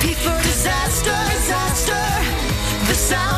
P for disaster, disaster. The sound.